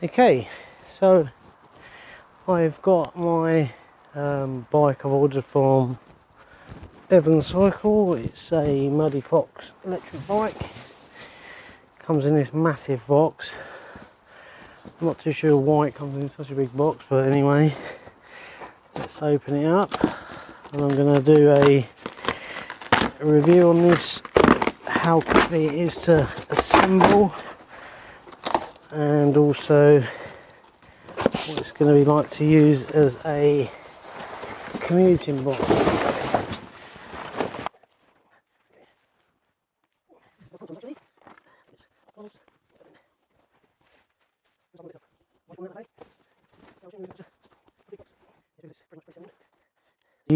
Okay, so I've got my um, bike I've ordered from Evans Cycle. It's a Muddyfox electric bike. Comes in this massive box. I'm not too sure why it comes in such a big box, but anyway, let's open it up. And I'm going to do a, a review on this, how quickly it is to assemble and also what it's going to be like to use as a commuting box.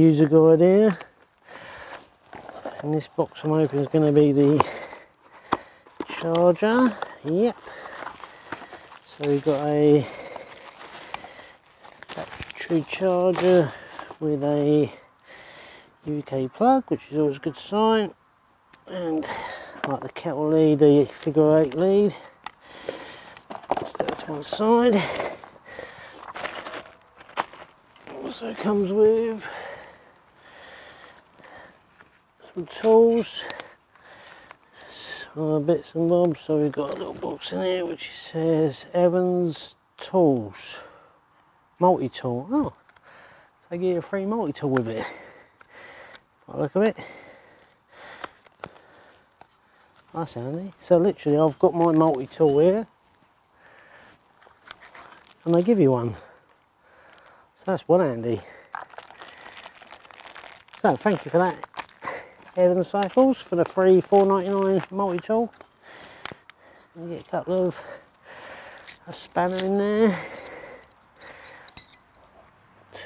User guide here, and this box I'm opening is going to be the charger. Yep. So we've got a battery charger with a UK plug, which is always a good sign, and like the kettle lead, the figure eight lead. Just that to one side. Also comes with some tools uh, bits and bobs. So we've got a little box in here which says Evans Tools multi tool. Oh, so give you a free multi tool with it. Look at it. That's handy. So literally, I've got my multi tool here, and they give you one. So that's one handy. So thank you for that. Evans Cycles for the free 4.99 multi-tool. You get a couple of a spanner in there,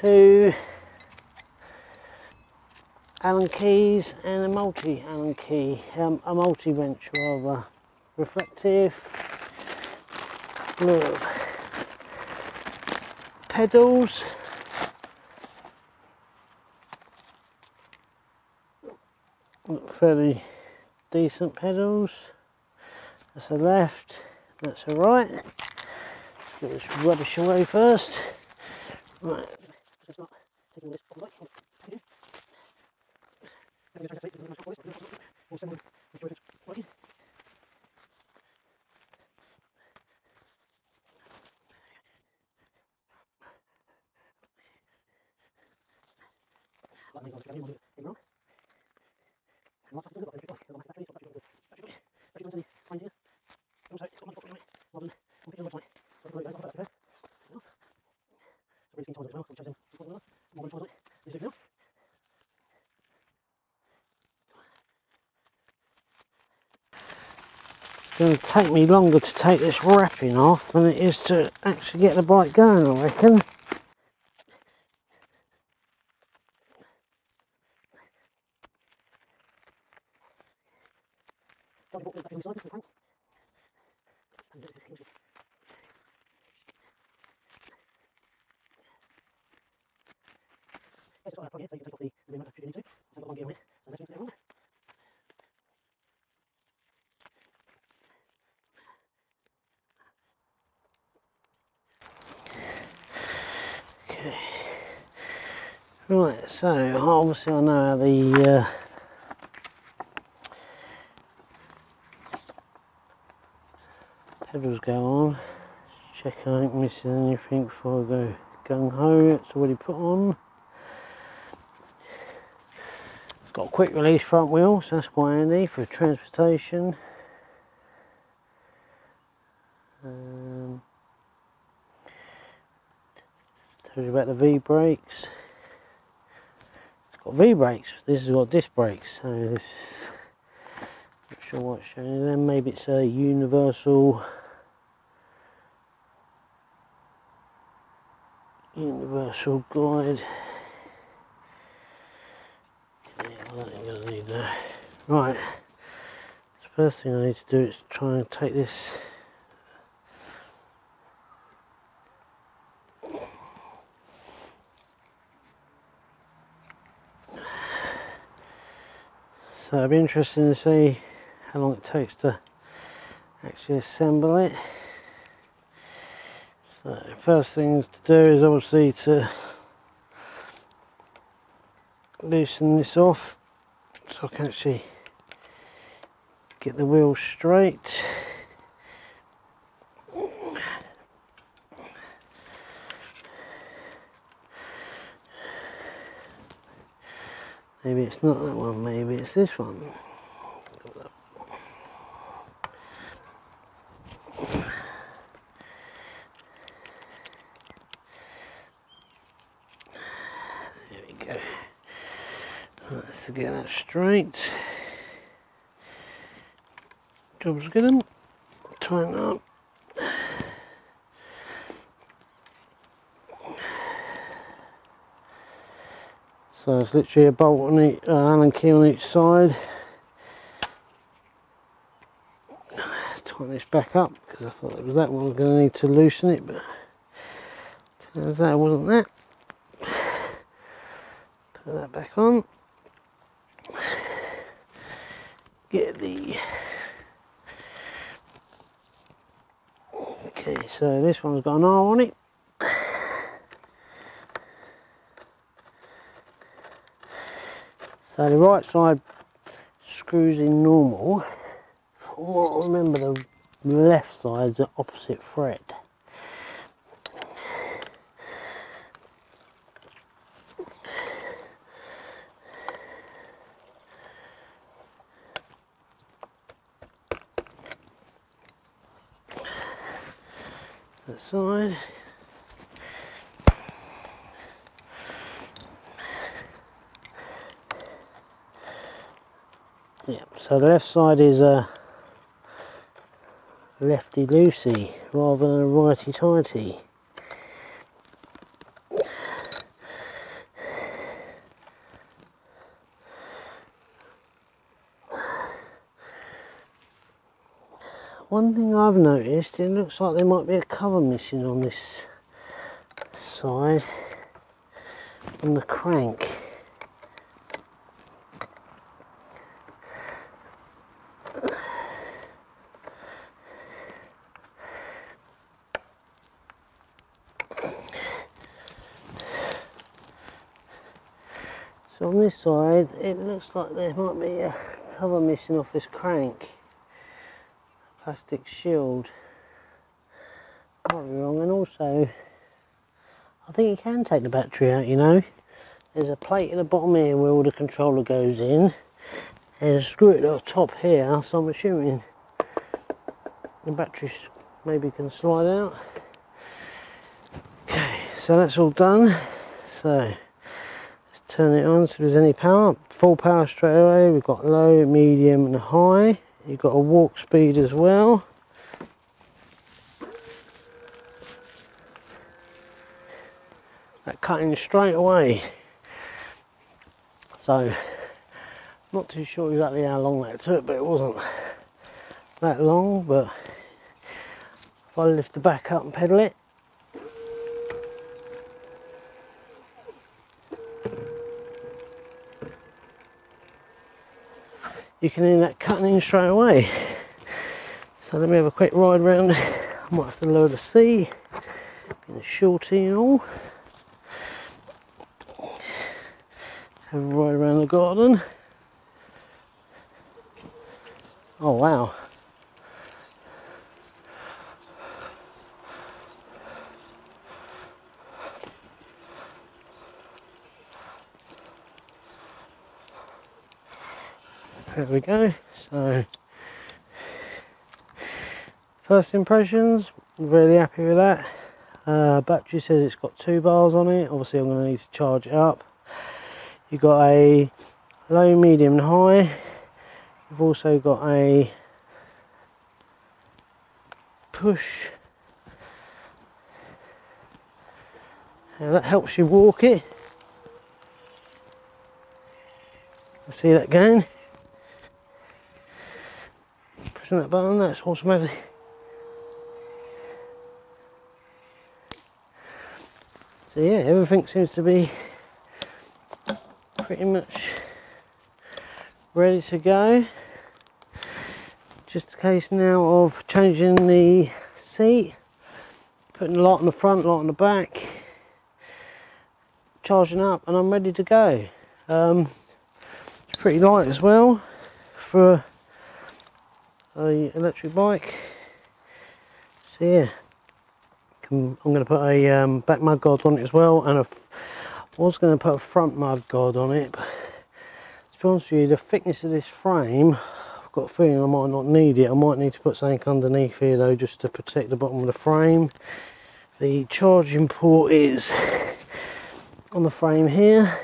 two Allen keys and a multi Allen key, um, a multi wrench rather, reflective, of pedals. Fairly decent pedals. That's a left, that's a right. Let's get this rubbish away first. Right. Going to take me longer to take this wrapping off than it is to actually get the bike going, I reckon. Okay. Right, so obviously I know how the uh, pedals go on. Check I ain't missing anything before I go gung ho. It's already put on. It's got a quick release front wheel, so that's quite handy for transportation. Um, You about the V brakes. It's got V brakes. This has got disc brakes. So this, not sure what's showing them. Maybe it's a universal. Universal guide. Right. The first thing I need to do is try and take this So it'll be interesting to see how long it takes to actually assemble it. So first things to do is obviously to loosen this off so I can actually get the wheel straight. Maybe it's not that one, maybe it's this one. There we go. Let's get that straight. Job's good. Tighten up. So it's literally a bolt on each, uh, Allen key on each side. Tighten this back up because I thought it was that one. I was going to need to loosen it, but turns out it wasn't that. Put that back on. Get the. Okay, so this one's got an R on it. So the right side screws in normal. I remember, the left side is the opposite thread. Side. Yep, so the left side is a lefty loosey rather than a righty tighty. One thing I've noticed, it looks like there might be a cover missing on this side on the crank. So on this side, it looks like there might be a cover missing off this crank. Plastic shield. Might be wrong, and also, I think you can take the battery out, you know. There's a plate at the bottom here where all the controller goes in. and a screw at the top here, so I'm assuming the battery maybe can slide out. Okay, so that's all done. So, turn it on so there's any power full power straight away. We've got low medium and high. You've got a walk speed as well. That cutting straight away. So not too sure exactly how long that took but it wasn't that long but if I lift the back up and pedal it you can hear that cutting in straight away. So let me have a quick ride round. I might have to lower the seat in the shorty and all. Have a ride around the garden. Oh wow. There we go. So first impressions really happy with that. Uh, battery says it's got two bars on it. Obviously I'm going to need to charge it up. You've got a low medium and high. You've also got a push. And that helps you walk it. See that going that button, that's automatic. So yeah, everything seems to be pretty much ready to go. Just a case now of changing the seat, putting the light on the front, light on the back, charging up, and I'm ready to go. Um, it's pretty light as well for a electric bike. So yeah, I'm going to put a um, back mud guard on it as well, and I was going to put a front mud guard on it. But to be honest with you, the thickness of this frame, I've got a feeling I might not need it. I might need to put something underneath here though, just to protect the bottom of the frame. The charging port is on the frame here,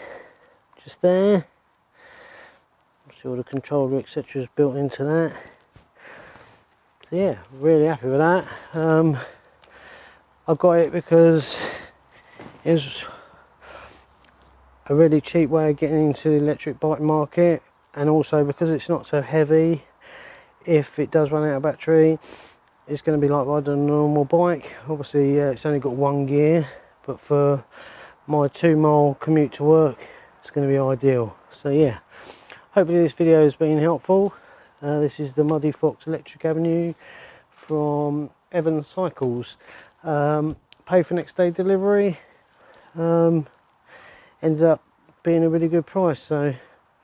just there. See all the controller etc. is built into that. So yeah, really happy with that. Um, I got it because it was a really cheap way of getting into the electric bike market and also because it's not so heavy if it does run out of battery it's going to be like riding a normal bike. Obviously uh, it's only got one gear but for my two mile commute to work it's going to be ideal. So yeah hopefully this video has been helpful uh, this is the Muddyfox Electric Avenue from Evans Cycles. Um, pay for next day delivery. Um, ended up being a really good price so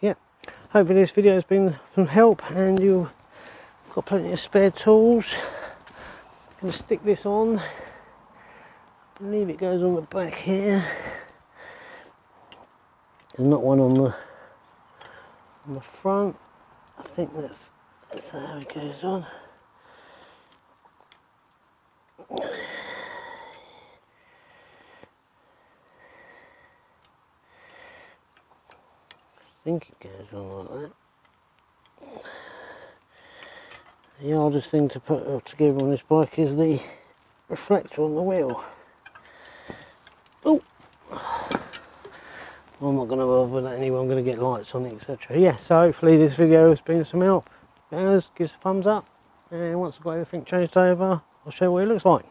yeah. Hopefully this video has been some help and you've got plenty of spare tools. Gonna stick this on. I believe it goes on the back here. There's not one on the on the front I think that's that's how it goes on I think it goes on like that. The hardest thing to put together on this bike is the reflector on the wheel. Oh! I'm not going to bother that anyway, I'm going to get lights on it, etc. Yeah, so hopefully this video has been some help. Guys, give us a thumbs up, and once I've got everything changed over, I'll show you what it looks like.